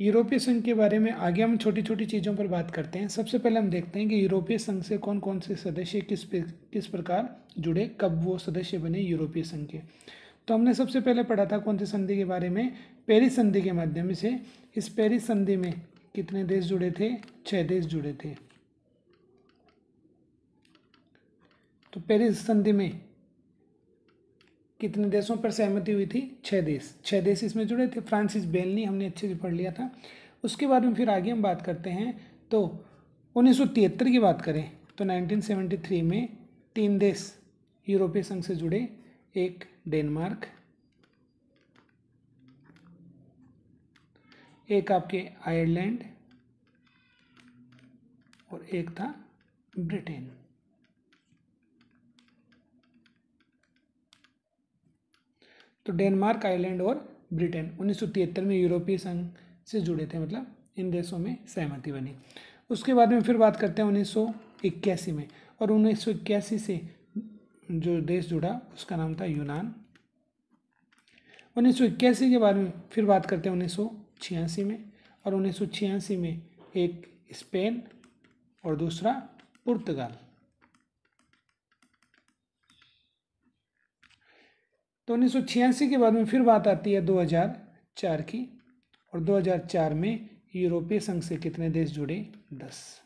यूरोपीय संघ के बारे में आगे हम छोटी छोटी चीज़ों पर बात करते हैं। सबसे पहले हम देखते हैं कि यूरोपीय संघ से कौन कौन से सदस्य किस किस प्रकार जुड़े, कब वो सदस्य बने यूरोपीय संघ के। तो हमने सबसे पहले पढ़ा था कौन सी संधि के बारे में? पेरिस संधि के माध्यम से। इस पेरिस संधि में कितने देश जुड़े थे? छः देश जुड़े थे। तो पेरिस संधि में कितने देशों पर सहमति हुई थी? छः देश। छः देश इसमें जुड़े थे। फ्रांसिस बेलनी, हमने अच्छे से पढ़ लिया था। उसके बाद में फिर आगे हम बात करते हैं। तो उन्नीस सौ तिहत्तर की बात करें तो 1973 में तीन देश यूरोपीय संघ से जुड़े, एक डेनमार्क, एक आपके आयरलैंड और एक था ब्रिटेन। तो डेनमार्क आयरलैंड और ब्रिटेन उन्नीस सौ तिहत्तर में यूरोपीय संघ से जुड़े थे मतलब इन देशों में सहमति बनी। उसके बाद में फिर बात करते हैं उन्नीस सौ इक्यासी में और उन्नीस सौ इक्यासी से जो देश जुड़ा उसका नाम था यूनान। उन्नीस सौ इक्यासी के बारे में फिर बात करते हैं उन्नीस सौ छियासी में और उन्नीस सौ छियासी में एक स्पेन और दूसरा पुर्तगाल। तो उन्नीस सौ छियासी के बाद में फिर बात आती है 2004 की और 2004 में यूरोपीय संघ से कितने देश जुड़े? दस।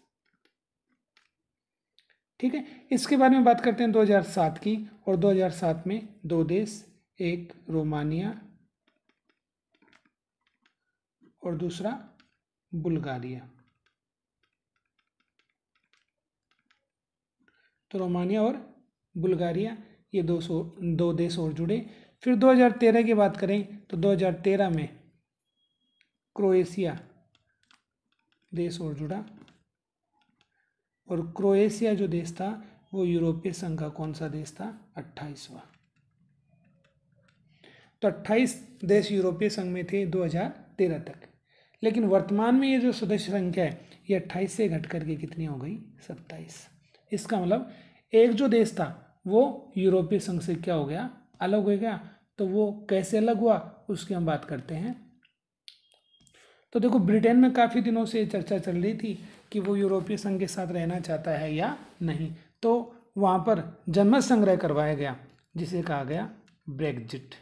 ठीक है? इसके बारे में बात करते हैं 2007 की और 2007 में दो देश, एक रोमानिया और दूसरा बुल्गारिया। तो रोमानिया और बुल्गारिया ये दो सौ, दो देश और जुड़े। फिर 2013 की बात करें तो 2013 में क्रोएशिया देश और जुड़ा। और क्रोएशिया जो देश था, वो यूरोपीय संघ का कौन सा देश था? अट्ठाईसवा। तो 28 देश यूरोपीय संघ में थे 2013 तक। लेकिन वर्तमान में ये जो सदस्य संख्या है, ये 28 से घट करके कितनी हो गई? 27 इसका मतलब एक जो देश था वो यूरोपीय संघ से क्या हो गया? अलग हो गया। तो वो कैसे अलग हुआ? उसकी हम बात करते हैं। तो देखो, ब्रिटेन में काफ़ी दिनों से चर्चा चल रही थी कि वो यूरोपीय संघ के साथ रहना चाहता है या नहीं। तो वहाँ पर जनमत संग्रह करवाया गया, जिसे कहा गया ब्रेग्जिट।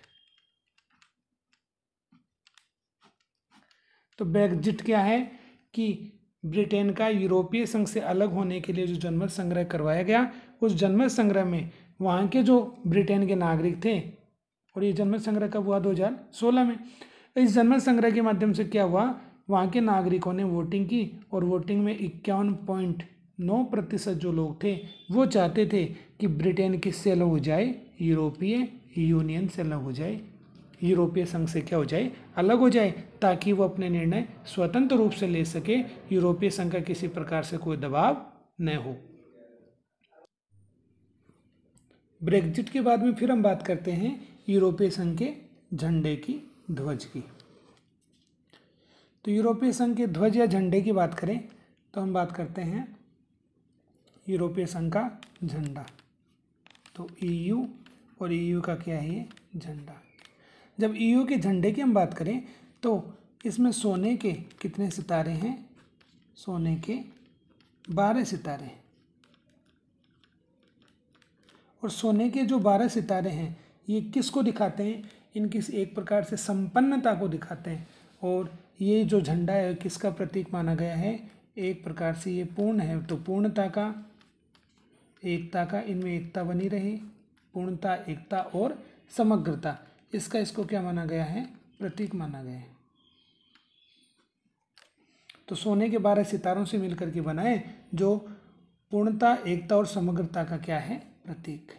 तो ब्रेग्जिट क्या है कि ब्रिटेन का यूरोपीय संघ से अलग होने के लिए जो जनमत संग्रह करवाया गया, उस जनमत संग्रह में वहाँ के जो ब्रिटेन के नागरिक थे, और ये जनमत संग्रह कब हुआ? 2016 में। इस जनमत संग्रह के माध्यम से क्या हुआ? वहाँ के नागरिकों ने वोटिंग की, और वोटिंग में इक्यावन पॉइंट नौ प्रतिशत जो लोग थे, वो चाहते थे कि ब्रिटेन किससे अलग हो जाए, यूरोपीय यूनियन से अलग हो जाए। यूरोपीय संघ से क्या हो जाए, अलग हो जाए, ताकि वो अपने निर्णय स्वतंत्र रूप से ले सके, यूरोपीय संघ का किसी प्रकार से कोई दबाव न हो। ब्रेग्जिट के बाद में फिर हम बात करते हैं यूरोपीय संघ के झंडे की ध्वज की। तो यूरोपीय संघ के ध्वज या झंडे की बात करें तो हम बात करते हैं यूरोपीय संघ का झंडा। तो ईयू और ईयू का क्या है झंडा? जब ईयू के झंडे की हम बात करें तो इसमें सोने के कितने सितारे हैं? सोने के बारह सितारे हैं। और सोने के जो बारह सितारे हैं, ये किसको दिखाते हैं? इनकी एक प्रकार से संपन्नता को दिखाते हैं। और ये जो झंडा है, किसका प्रतीक माना गया है? एक प्रकार से ये पूर्ण है तो पूर्णता का, एकता का, इनमें एकता बनी रहे, पूर्णता, एकता और समग्रता। इसका इसको क्या माना गया है? प्रतीक माना गया है। तो सोने के बारह सितारों से मिलकर के बनाए, जो पूर्णता, एकता और समग्रता का क्या है? प्रतीक।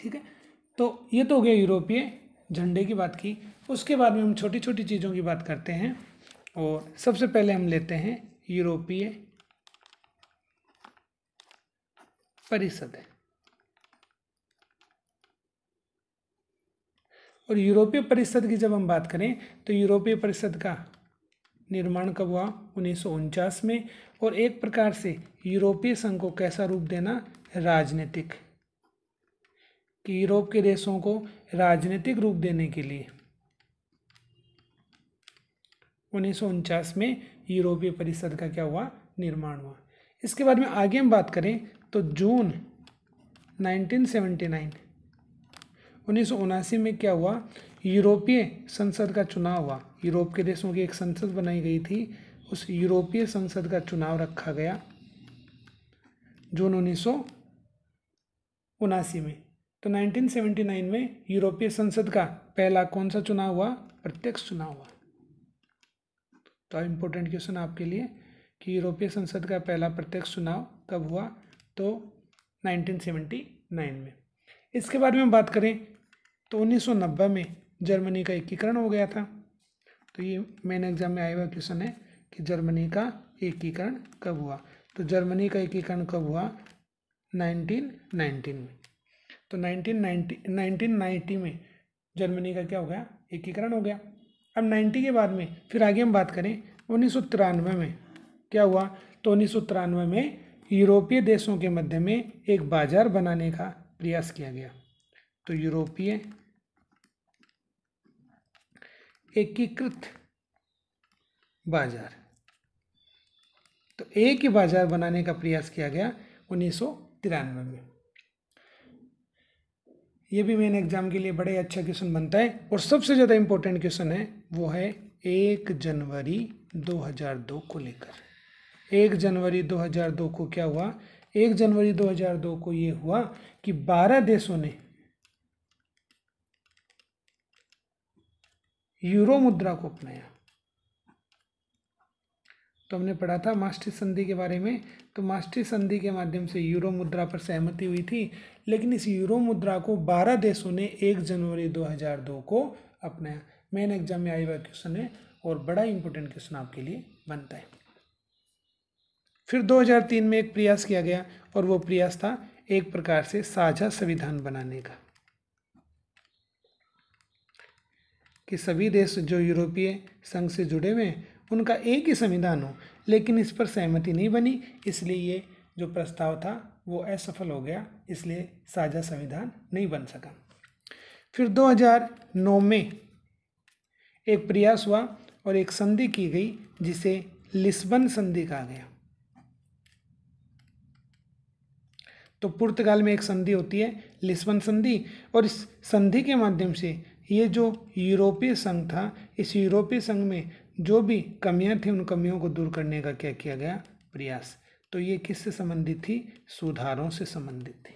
ठीक है? तो ये तो हो गया यूरोपीय झंडे की बात की। उसके बाद में हम छोटी छोटी चीज़ों की बात करते हैं और सबसे पहले हम लेते हैं यूरोपीय परिषद। है और यूरोपीय परिषद की जब हम बात करें तो यूरोपीय परिषद का निर्माण कब हुआ? उन्नीस सौ उनचास में। और एक प्रकार से यूरोपीय संघ को कैसा रूप देना? राजनीतिक। कि यूरोप के देशों को राजनीतिक रूप देने के लिए। उन्नीस सौ उनचास में यूरोपीय परिषद का क्या हुआ? निर्माण हुआ। इसके बाद में आगे हम बात करें तो जून 1979 उन्नीस सौ उनासी में क्या हुआ? यूरोपीय संसद का चुनाव हुआ। यूरोप के देशों की एक संसद बनाई गई थी। उस यूरोपीय संसद का चुनाव रखा गया जून उन्नीस में। तो 1979 में यूरोपीय संसद का पहला कौन सा चुनाव हुआ? प्रत्यक्ष चुनाव हुआ। तो इम्पोर्टेंट क्वेश्चन आपके लिए कि यूरोपीय संसद का पहला प्रत्यक्ष चुनाव कब हुआ? तो 1979 में। इसके बारे में बात करें। तो 1990 में जर्मनी का एकीकरण हो गया था। तो ये मेन एग्ज़ाम में आया हुआ क्वेश्चन है कि जर्मनी का एकीकरण कब हुआ? तो जर्मनी का एकीकरण कब हुआ? 1919 में। तो 1990 1990 में जर्मनी का क्या हो गया? एकीकरण हो गया। अब 90 के बाद में फिर आगे हम बात करें, उन्नीस सौ तिरानवे में क्या हुआ? तो उन्नीस सौ तिरानवे में यूरोपीय देशों के मध्य में एक बाज़ार बनाने का प्रयास किया गया। तो यूरोपीय एकीकृत बाज़ार। तो एक ही बाज़ार बनाने का प्रयास किया गया उन्नीस सौ तिरानवे में। ये भी मेन एग्ज़ाम के लिए बड़े अच्छा क्वेश्चन बनता है और सबसे ज़्यादा इम्पोर्टेंट क्वेश्चन है, वो है एक जनवरी 2002 को लेकर। एक जनवरी 2002 को क्या हुआ? एक जनवरी 2002 को ये हुआ कि 12 देशों ने यूरो मुद्रा को अपनाया। तो हमने पढ़ा था मास्टर संधि के बारे में। तो मास्टर संधि के माध्यम से यूरो मुद्रा पर सहमति हुई थी, लेकिन इस यूरो मुद्रा को 12 देशों ने 1 जनवरी 2002 को अपनाया। मेन एग्ज़ाम में आया हुआ क्वेश्चन है और बड़ा इंपॉर्टेंट क्वेश्चन आपके लिए बनता है। फिर 2003 में एक प्रयास किया गया और वो प्रयास था एक प्रकार से साझा संविधान बनाने का। कि सभी देश जो यूरोपीय संघ से जुड़े हुए हैं, उनका एक ही संविधान हो। लेकिन इस पर सहमति नहीं बनी, इसलिए ये जो प्रस्ताव था, वो असफल हो गया, इसलिए साझा संविधान नहीं बन सका। फिर 2009 में एक प्रयास हुआ और एक संधि की गई, जिसे लिस्बन संधि कहा गया। तो पुर्तगाल में एक संधि होती है, लिस्बन संधि, और इस संधि के माध्यम से ये जो यूरोपीय संघ था, इस यूरोपीय संघ में जो भी कमियाँ थी, उन कमियों को दूर करने का क्या किया गया? प्रयास। तो ये किससे संबंधित थी? सुधारों से संबंधित थी।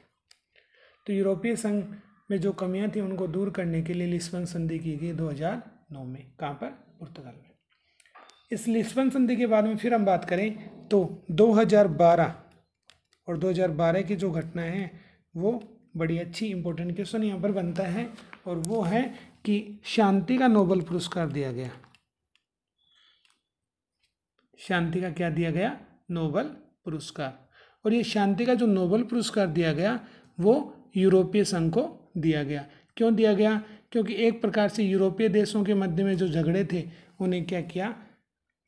तो यूरोपीय संघ में जो कमियाँ थी, उनको दूर करने के लिए लिस्बन संधि की गई 2009 में, कहाँ पर? पुर्तगाल में। इस लिस्बन संधि के बारे में फिर हम बात करें तो 2012 और 2012 की जो घटना है, वो बड़ी अच्छी इंपॉर्टेंट क्वेश्चन यहाँ पर बनता है। और वो है कि शांति का नोबल पुरस्कार दिया गया। शांति का क्या दिया गया? नोबल पुरस्कार। और ये शांति का जो नोबल पुरस्कार दिया गया, वो यूरोपीय संघ को दिया गया। क्यों दिया गया? क्योंकि एक प्रकार से यूरोपीय देशों के मध्य में जो झगड़े थे, उन्हें क्या किया?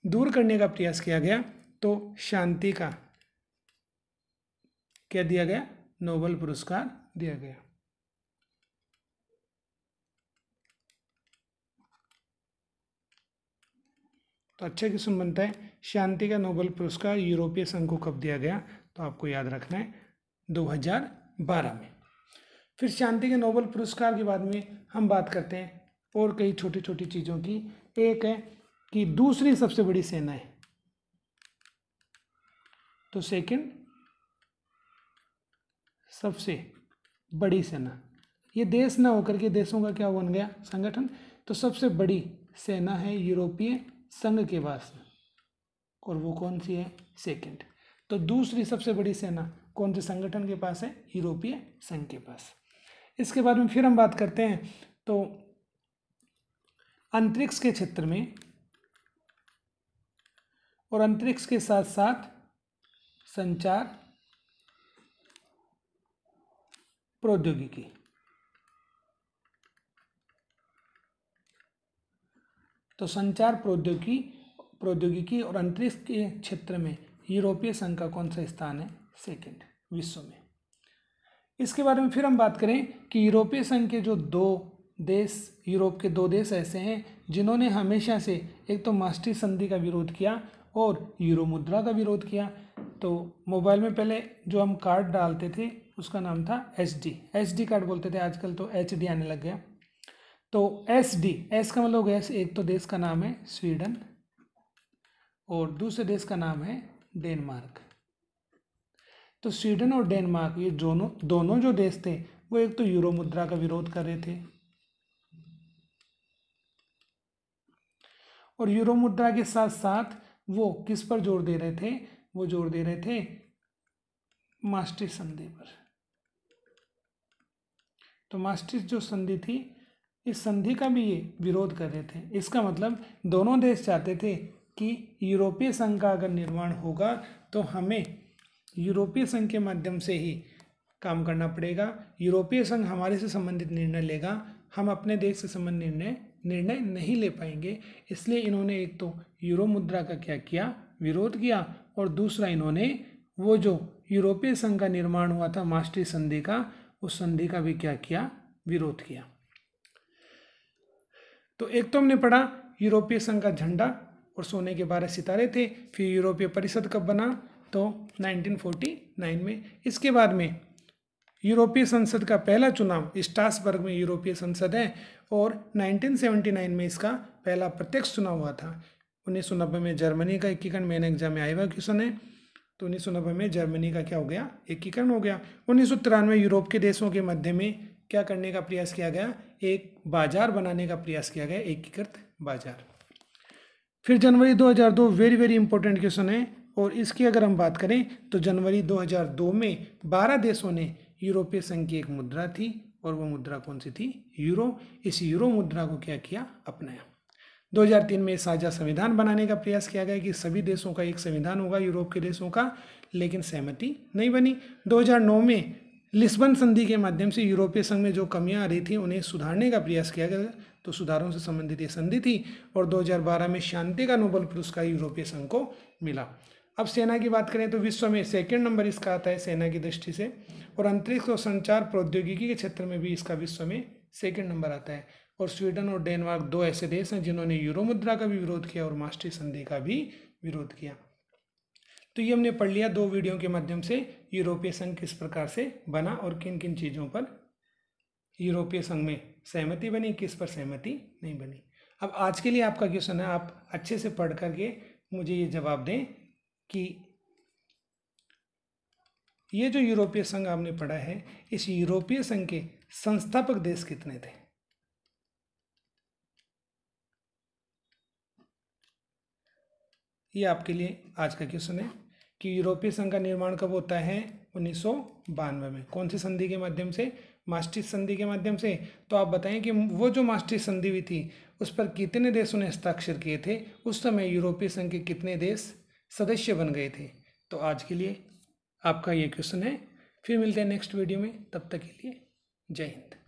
दूर करने का प्रयास किया गया। तो शांति का क्या दिया गया? नोबल पुरस्कार दिया गया। अच्छा क्वेश्चन बनता है। शांति का नोबल पुरस्कार यूरोपीय संघ को कब दिया गया तो आपको याद रखना है 2012 में। फिर शांति के नोबल पुरस्कार के बाद में हम बात करते हैं और कई छोटी छोटी चीज़ों की। एक है कि दूसरी सबसे बड़ी सेना है। तो सेकंड सबसे बड़ी सेना। ये देश ना होकर के देशों का क्या बन गया? संगठन। तो सबसे बड़ी सेना है यूरोपीय संघ के पास और वो कौन सी है? सेकंड। तो दूसरी सबसे बड़ी सेना कौन से संगठन के पास है? यूरोपीय संघ के पास। इसके बाद में फिर हम बात करते हैं। तो अंतरिक्ष के क्षेत्र में और अंतरिक्ष के साथ साथ संचार प्रौद्योगिकी। तो संचार प्रौद्योगिकी प्रौद्योगिकी और अंतरिक्ष के क्षेत्र में यूरोपीय संघ का कौन सा स्थान है? सेकंड विश्व में। इसके बारे में फिर हम बात करें कि यूरोपीय संघ के जो दो देश, यूरोप के दो देश ऐसे हैं जिन्होंने हमेशा से एक तो मास्ट्री संधि का विरोध किया और यूरो मुद्रा का विरोध किया। तो मोबाइल में पहले जो हम कार्ड डालते थे, उसका नाम था H D. H D card बोलते थे, आजकल तो एच डी आने लग गया। तो एस डी एस का मतलब एस एक तो देश का नाम है स्वीडन और दूसरे देश का नाम है डेनमार्क। तो स्वीडन और डेनमार्क, ये दोनों दोनों जो देश थे, वो एक तो यूरो मुद्रा का विरोध कर रहे थे और यूरो मुद्रा के साथ साथ वो किस पर ज़ोर दे रहे थे? वो ज़ोर दे रहे थे मास्टिस संधि पर। तो मास्टिस जो संधि थी इस संधि का भी ये विरोध कर रहे थे। इसका मतलब दोनों देश चाहते थे कि यूरोपीय संघ का अगर निर्माण होगा तो हमें यूरोपीय संघ के माध्यम से ही काम करना पड़ेगा। यूरोपीय संघ हमारे से संबंधित निर्णय लेगा। हम अपने देश से संबंधित निर्णय निर्णय नहीं ले पाएँगे। इसलिए इन्होंने एक तो यूरो मुद्रा का क्या किया? विरोध किया। और दूसरा इन्होंने वो जो यूरोपीय संघ का निर्माण हुआ था, मास्ट्री संधि का, उस संधि का भी क्या किया? विरोध किया। तो एक तो हमने पढ़ा, यूरोपीय संघ का झंडा और सोने के बारह सितारे थे, फिर यूरोपीय परिषद कब बना? तो 1949 में। इसके बाद में यूरोपीय संसद का पहला चुनाव स्टासबर्ग में यूरोपीय संसद है और 1979 में इसका पहला प्रत्यक्ष चुनाव हुआ था। 1990 में जर्मनी का एकीकरण, मेन एग्ज़ाम में आया हुआ क्वेश्चन है। तो उन्नीस सौ नब्बे में जर्मनी का क्या हो गया? एकीकरण हो गया। उन्नीस सौ तिरानवे यूरोप के देशों के मध्य में क्या करने का प्रयास किया गया? एक बाज़ार बनाने का प्रयास किया गया, एकीकृत बाज़ार। फिर जनवरी 2002 वेरी वेरी इंपॉर्टेंट क्वेश्चन है, और इसकी अगर हम बात करें तो जनवरी 2002 में 12 देशों ने यूरोपीय संघ की एक मुद्रा थी, और वो मुद्रा कौन सी थी? यूरो। इस यूरो मुद्रा को क्या किया? अपनाया। 2003 में साझा संविधान बनाने का प्रयास किया गया कि सभी देशों का एक संविधान होगा, यूरोप के देशों का, लेकिन सहमति नहीं बनी। 2009 में लिस्बन संधि के माध्यम से यूरोपीय संघ में जो कमियाँ आ रही थी, उन्हें सुधारने का प्रयास किया गया। तो सुधारों से संबंधित ये संधि थी और 2012 में शांति का नोबल पुरस्कार यूरोपीय संघ को मिला। अब सेना की बात करें तो विश्व में सेकेंड नंबर इसका आता है सेना की दृष्टि से और अंतरिक्ष और संचार प्रौद्योगिकी के क्षेत्र में भी इसका विश्व में सेकेंड नंबर आता है। और स्वीडन और डेनमार्क दो ऐसे देश हैं जिन्होंने यूरो मुद्रा का भी विरोध किया और मास्ट्री संधि का भी विरोध किया। तो ये हमने पढ़ लिया दो वीडियो के माध्यम से, यूरोपीय संघ किस प्रकार से बना और किन किन चीज़ों पर यूरोपीय संघ में सहमति बनी, किस पर सहमति नहीं बनी। अब आज के लिए आपका क्वेश्चन है, आप अच्छे से पढ़ करके मुझे ये जवाब दें कि ये जो यूरोपीय संघ आपने पढ़ा है, इस यूरोपीय संघ के संस्थापक देश कितने थे? ये आपके लिए आज का क्वेश्चन है। कि यूरोपीय संघ का निर्माण कब होता है? उन्नीस सौ बानवे में। कौन सी संधि के माध्यम से? मास्टिस संधि के माध्यम से। तो आप बताएँ कि वो जो मास्टिस संधि हुई थी, उस पर कितने देशों ने हस्ताक्षर किए थे? उस समय यूरोपीय संघ के कितने देश सदस्य बन गए थे? तो आज के लिए आपका ये क्वेश्चन है। फिर मिलते हैं नेक्स्ट वीडियो में। तब तक के लिए जय हिंद।